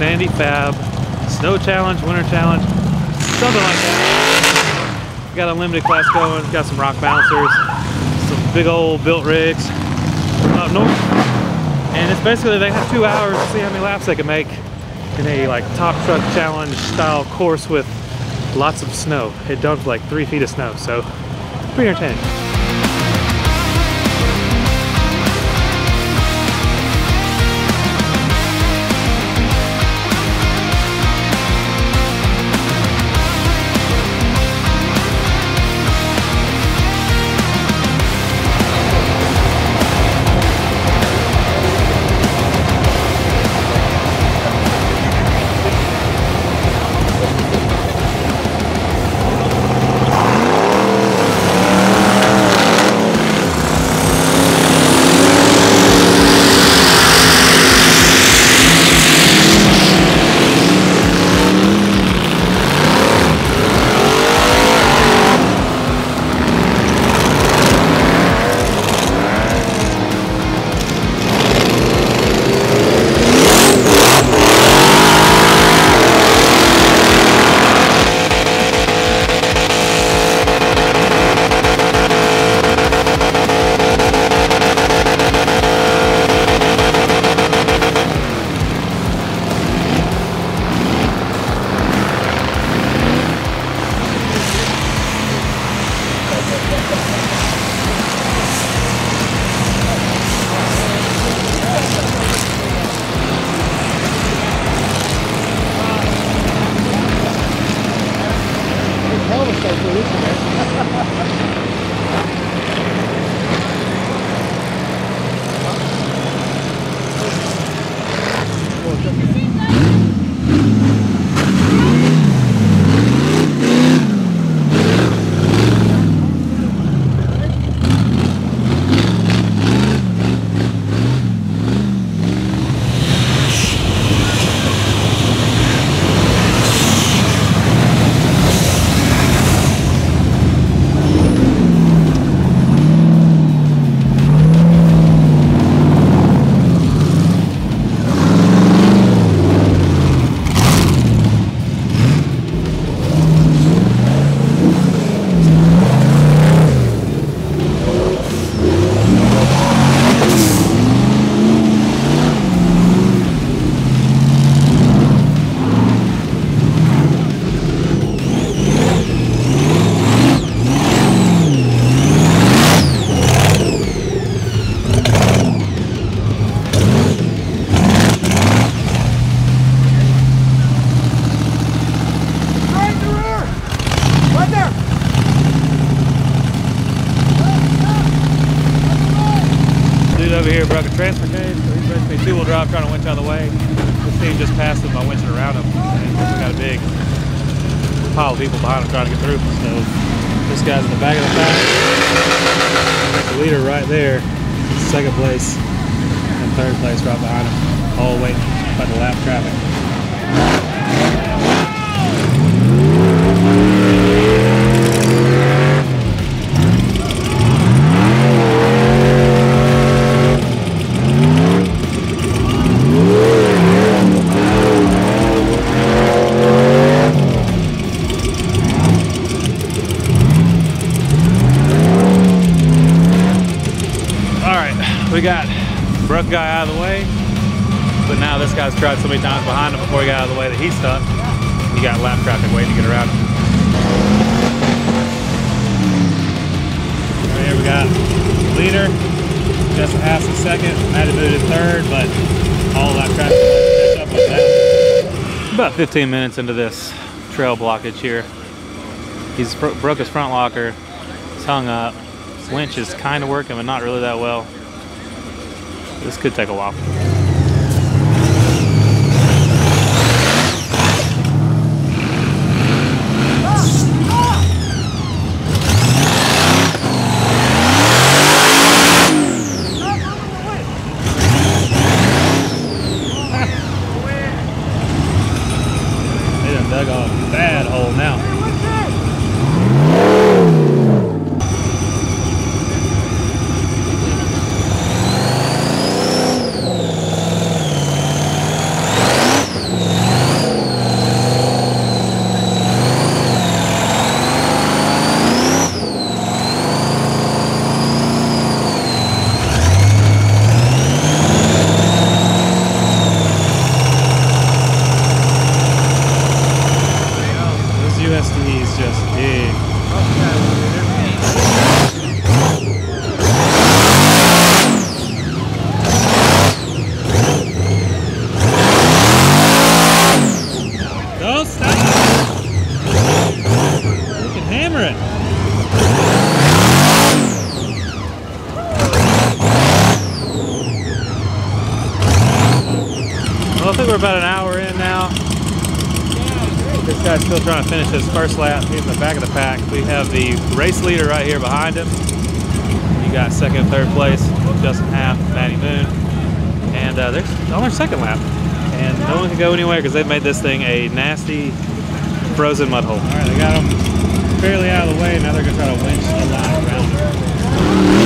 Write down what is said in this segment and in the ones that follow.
Insanity Fab Snow Challenge, Winter Challenge, something like that. Got a limited class going. Got some rock bouncers, some big old built rigs up north, and it's basically they have two hours to see how many laps they can make in a like top truck challenge style course with lots of snow. It dumped like three feet of snow, so pretty entertaining. Transfer case, so he's basically two-wheel drive trying to winch out of the way. This team just passed him by winching around him, and we got a big pile of people behind him trying to get through. So this guy's in the back of the pack. The leader right there, second place, and third place right behind him, all waiting by the lap traffic. All right, we got broke guy out of the way, but now this guy's tried so many times behind him before he got out of the way that he's stuck. He got lap traffic waiting to get around him. Right here we got leader, Justin Haft in second, Matty Boot in third, but all lap traffic that. About 15 minutes into this trail blockage here. He's bro- broke his front locker, it's hung up. Winch is kind of working, but not really that well. This could take a while. They done dug a bad hole now. like we're about an hour in now. This guy's still trying to finish his first lap. He's in the back of the pack. We have the race leader right here behind him. You got second, third place, Justin Haft, Matty Moon. And uh, they're on their second lap. And no one can go anywhere because they've made this thing a nasty frozen mud hole. All right, they got them fairly out of the way. Now they're going to try to winch the line around.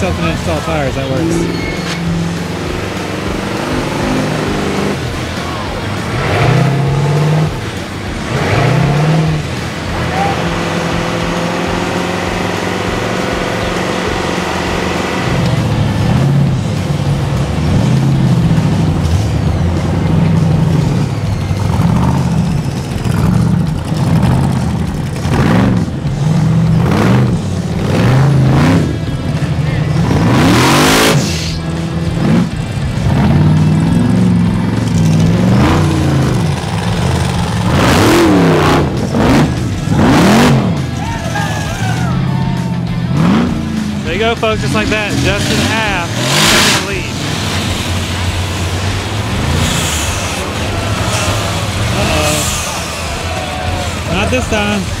Got 50 something inch tall tires, that works. Go, folks, just like that. Just in Half. Not this time.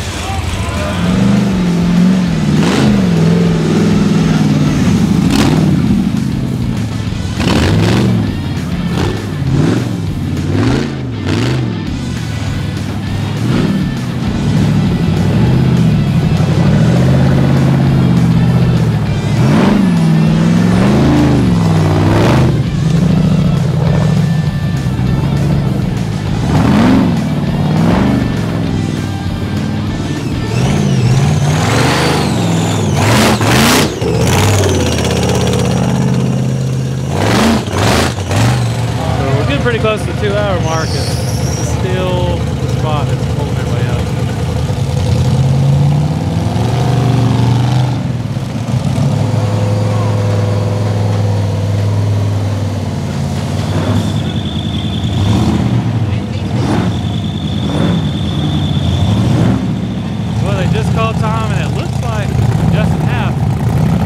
Well, called time, and it looks like Justin Haft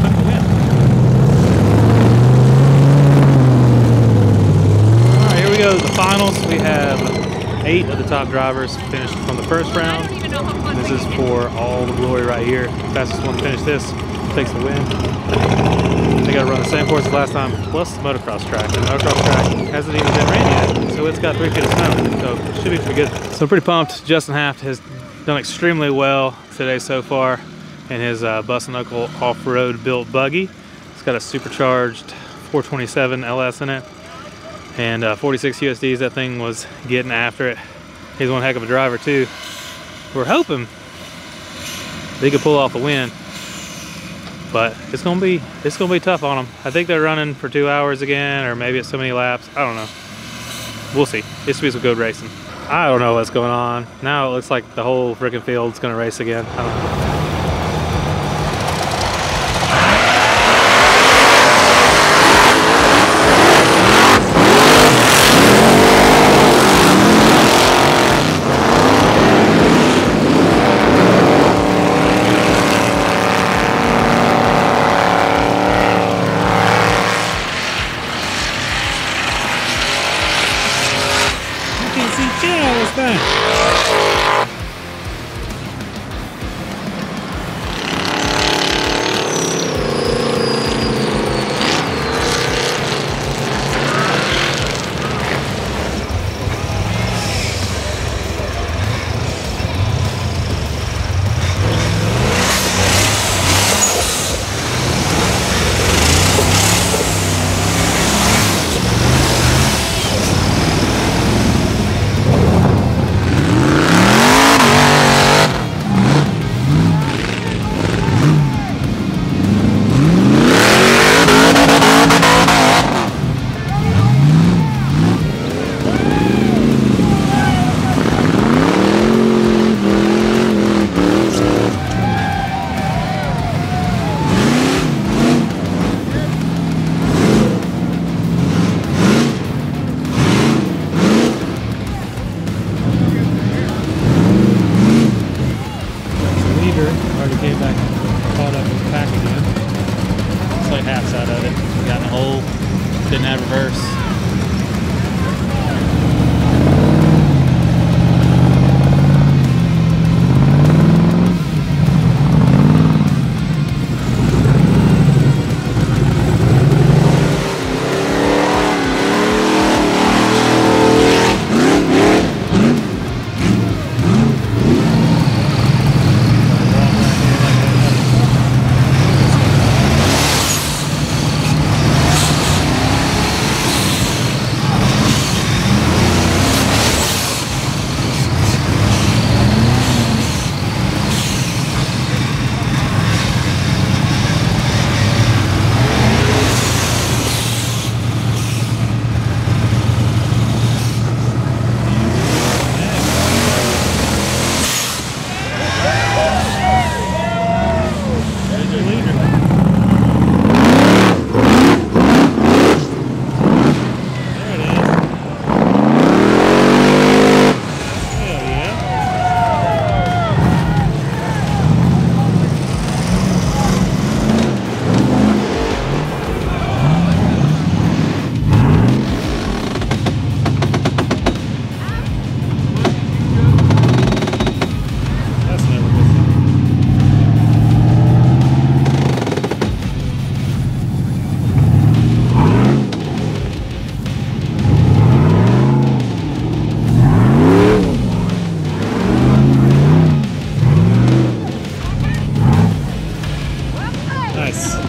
took the win. All right, here we go. The finals. We have eight of the top drivers finished from the first round. This is for all the glory right here. Fastest one to finish this takes the win. They got to run the same course as last time, plus the motocross track. And the motocross track hasn't even been ran yet, so it's got three feet of snow. So it should be pretty good. So pretty pumped. Justin Haft has done extremely well today so far in his uh, Busted Knuckle off-road built buggy. It's got a supercharged 427 LS in it. And uh, 46 USDs, that thing was getting after it. He's one heck of a driver too. We're hoping they could pull off a win. But it's gonna be it's gonna be tough on them. I think they're running for two hours again, or maybe it's so many laps. I don't know. We'll see. This week's a good racing. I don't know what's going on. Now it looks like the whole freaking field's gonna race again. Sexta.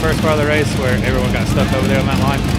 first part of the race where everyone got stuck over there on that line.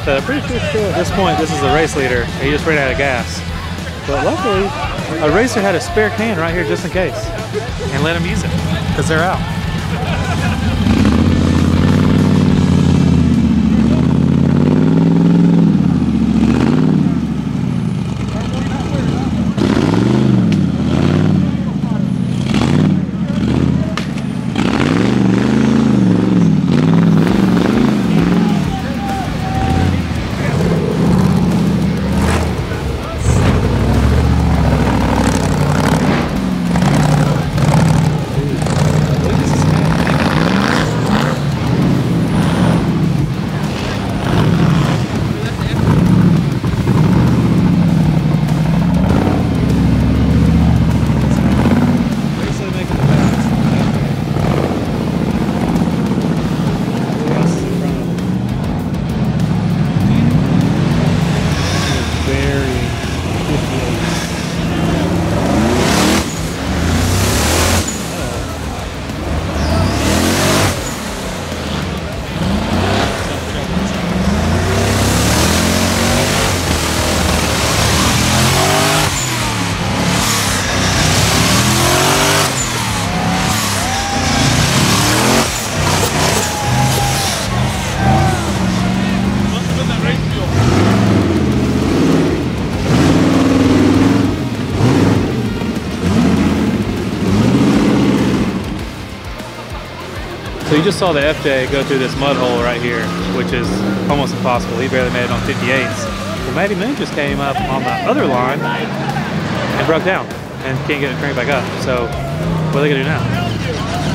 We got the, pretty sure at this point, this is the race leader. He just ran out of gas. But luckily, a racer had a spare can right here just in case. And let him use it, because they're out. So you just saw the FJ go through this mud hole right here, which is almost impossible. He barely made it on 58s. Well, Matty Moon just came up on the other line and broke down and can't get it cranked back up. So what are they gonna do now?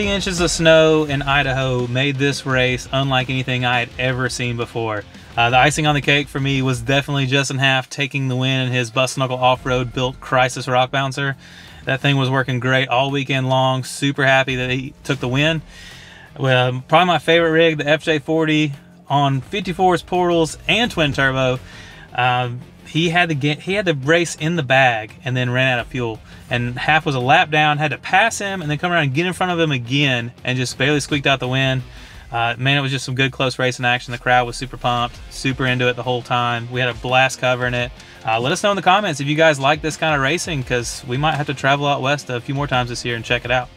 40 inches of snow in Idaho made this race unlike anything I had ever seen before. Uh, the icing on the cake for me was definitely Justin Haft taking the win in his Busted Knuckle off-road built Crisis Rock Bouncer. That thing was working great all weekend long. Super happy that he took the win. Well, probably my favorite rig, the FJ40 on 54s portals and twin turbo. Um, he had to get he had to race in the bag and then ran out of fuel. And Haft was a lap down, had to pass him and then come around and get in front of him again and just barely squeaked out the win. Uh, man, it was just some good close racing action. The crowd was super pumped, super into it the whole time. We had a blast covering it. Uh, let us know in the comments if you guys like this kind of racing because we might have to travel out west a few more times this year and check it out.